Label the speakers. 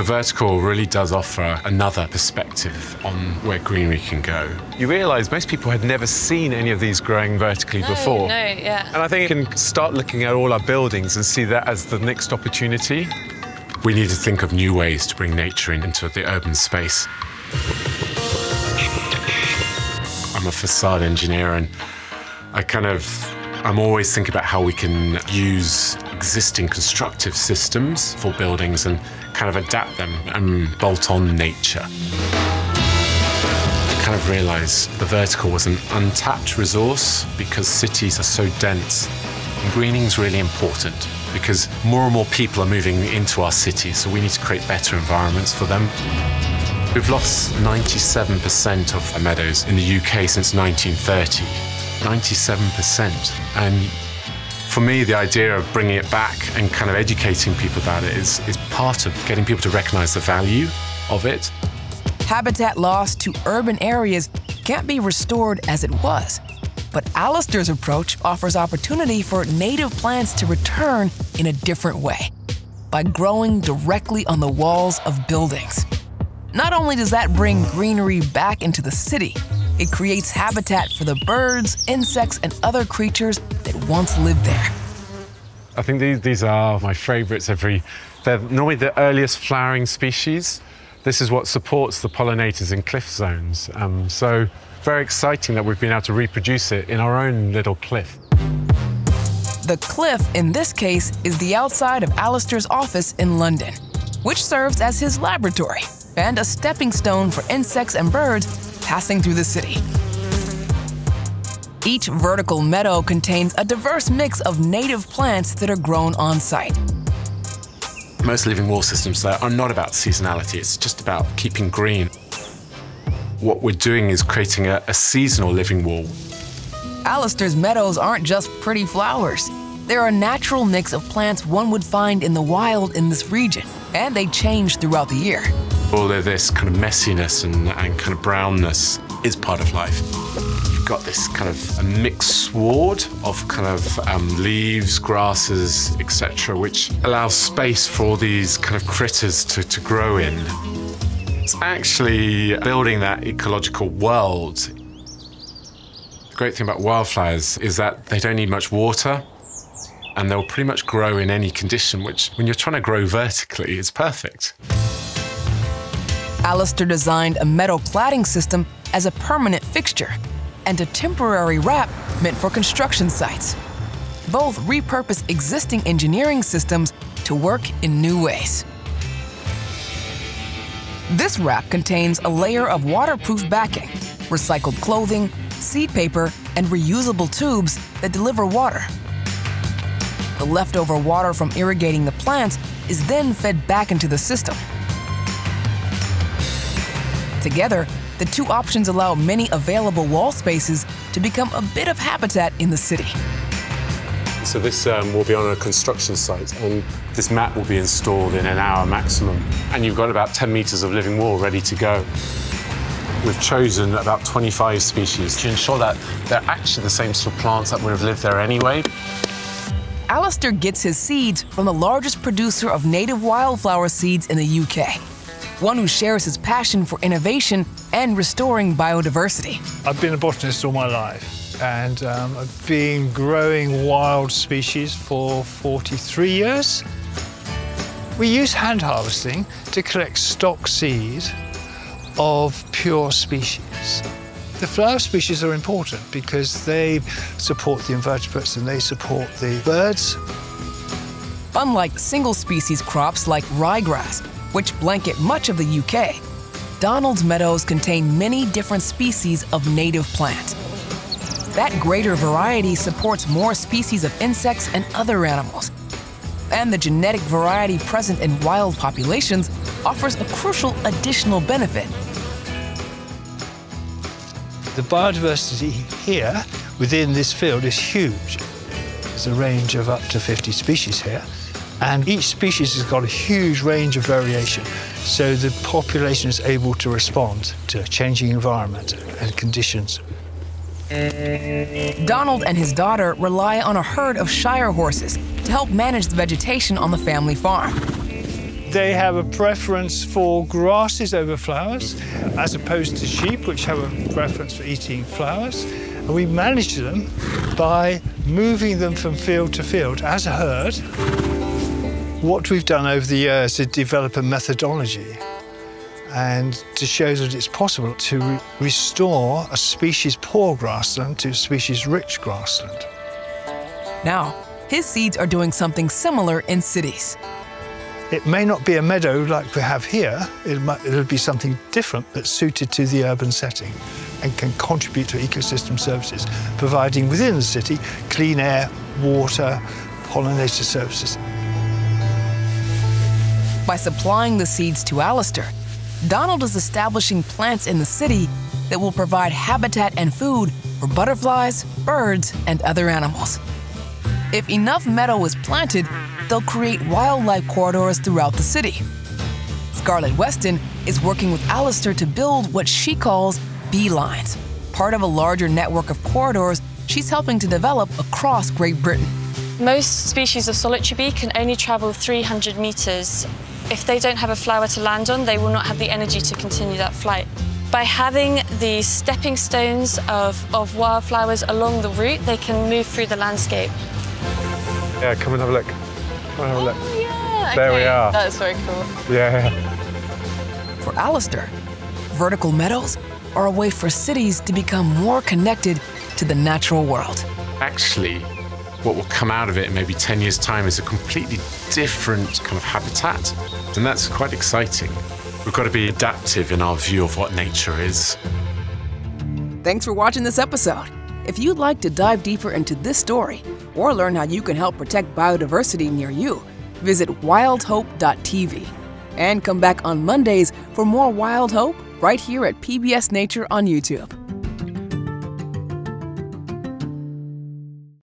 Speaker 1: The vertical really does offer another perspective on where greenery can go. You realise most people had never seen any of these growing vertically
Speaker 2: No,
Speaker 1: before.
Speaker 2: no, yeah.
Speaker 1: And I think you can start looking at all our buildings and see that as the next opportunity. We need to think of new ways to bring nature into the urban space. I'm a facade engineer and I kind of I'm always thinking about how we can use existing constructive systems for buildings and kind of adapt them and bolt on nature. I kind of realised the vertical was an untapped resource because cities are so dense. And greening is really important because more and more people are moving into our cities, so we need to create better environments for them. We've lost 97% of the meadows in the UK since 1930. 97%. And for me, the idea of bringing it back and kind of educating people about it is, is part of getting people to recognize the value of it.
Speaker 3: Habitat loss to urban areas can't be restored as it was. But Alistair's approach offers opportunity for native plants to return in a different way by growing directly on the walls of buildings. Not only does that bring greenery back into the city, it creates habitat for the birds, insects, and other creatures that once lived there.
Speaker 1: I think these, these are my favorites. Every, they're normally the earliest flowering species. This is what supports the pollinators in cliff zones. Um, so very exciting that we've been able to reproduce it in our own little cliff.
Speaker 3: The cliff, in this case, is the outside of Alistair's office in London, which serves as his laboratory and a stepping stone for insects and birds passing through the city. Each vertical meadow contains a diverse mix of native plants that are grown on site.
Speaker 1: Most living wall systems are not about seasonality, it's just about keeping green. What we're doing is creating a, a seasonal living wall.
Speaker 3: Alistair's meadows aren't just pretty flowers. They're a natural mix of plants one would find in the wild in this region, and they change throughout the year.
Speaker 1: All of this kind of messiness and, and kind of brownness is part of life. You've got this kind of a mixed sward of kind of um, leaves, grasses, etc., which allows space for all these kind of critters to, to grow in. It's actually building that ecological world. The great thing about wildflowers is that they don't need much water and they'll pretty much grow in any condition, which when you're trying to grow vertically, is perfect.
Speaker 3: Alistair designed a metal cladding system as a permanent fixture and a temporary wrap meant for construction sites. Both repurpose existing engineering systems to work in new ways. This wrap contains a layer of waterproof backing, recycled clothing, seed paper, and reusable tubes that deliver water. The leftover water from irrigating the plants is then fed back into the system. Together, the two options allow many available wall spaces to become a bit of habitat in the city.
Speaker 1: So this um, will be on a construction site and this mat will be installed in an hour maximum. And you've got about 10 metres of living wall ready to go. We've chosen about 25 species to ensure that they're actually the same sort of plants that would have lived there anyway.
Speaker 3: Alistair gets his seeds from the largest producer of native wildflower seeds in the UK, one who shares his passion for innovation and restoring biodiversity.
Speaker 4: I've been a botanist all my life, and um, I've been growing wild species for 43 years. We use hand harvesting to collect stock seed of pure species. The flower species are important because they support the invertebrates and they support the birds.
Speaker 3: Unlike single species crops like ryegrass, which blanket much of the UK, Donald's meadows contain many different species of native plant. That greater variety supports more species of insects and other animals. And the genetic variety present in wild populations offers a crucial additional benefit
Speaker 4: the biodiversity here within this field is huge. There's a range of up to 50 species here, and each species has got a huge range of variation, so the population is able to respond to a changing environment and conditions.
Speaker 3: Donald and his daughter rely on a herd of Shire horses to help manage the vegetation on the family farm.
Speaker 4: They have a preference for grasses over flowers, as opposed to sheep, which have a preference for eating flowers. And we manage them by moving them from field to field as a herd. What we've done over the years is develop a methodology and to show that it's possible to re restore a species poor grassland to a species rich grassland.
Speaker 3: Now, his seeds are doing something similar in cities.
Speaker 4: It may not be a meadow like we have here, it might, it'll be something different that's suited to the urban setting and can contribute to ecosystem services, providing within the city clean air, water, pollinator services.
Speaker 3: By supplying the seeds to Alistair, Donald is establishing plants in the city that will provide habitat and food for butterflies, birds, and other animals. If enough meadow is planted, they'll create wildlife corridors throughout the city. Scarlett Weston is working with Alistair to build what she calls beelines, part of a larger network of corridors she's helping to develop across Great Britain.
Speaker 2: Most species of solitary bee can only travel 300 metres if they don't have a flower to land on, they will not have the energy to continue that flight. By having the stepping stones of, of wildflowers along the route, they can move through the landscape.
Speaker 5: Yeah, come and have a look. Come and have a look.
Speaker 2: Oh, yeah.
Speaker 5: There
Speaker 2: okay.
Speaker 5: we are.
Speaker 2: That's very cool.
Speaker 5: Yeah.
Speaker 3: For Alistair, vertical meadows are a way for cities to become more connected to the natural world.
Speaker 1: Actually, what will come out of it in maybe 10 years' time is a completely different kind of habitat. And that's quite exciting. We've got to be adaptive in our view of what nature is.
Speaker 3: Thanks for watching this episode. If you'd like to dive deeper into this story or learn how you can help protect biodiversity near you, visit wildhope.tv. And come back on Mondays for more Wild Hope right here at PBS Nature on YouTube.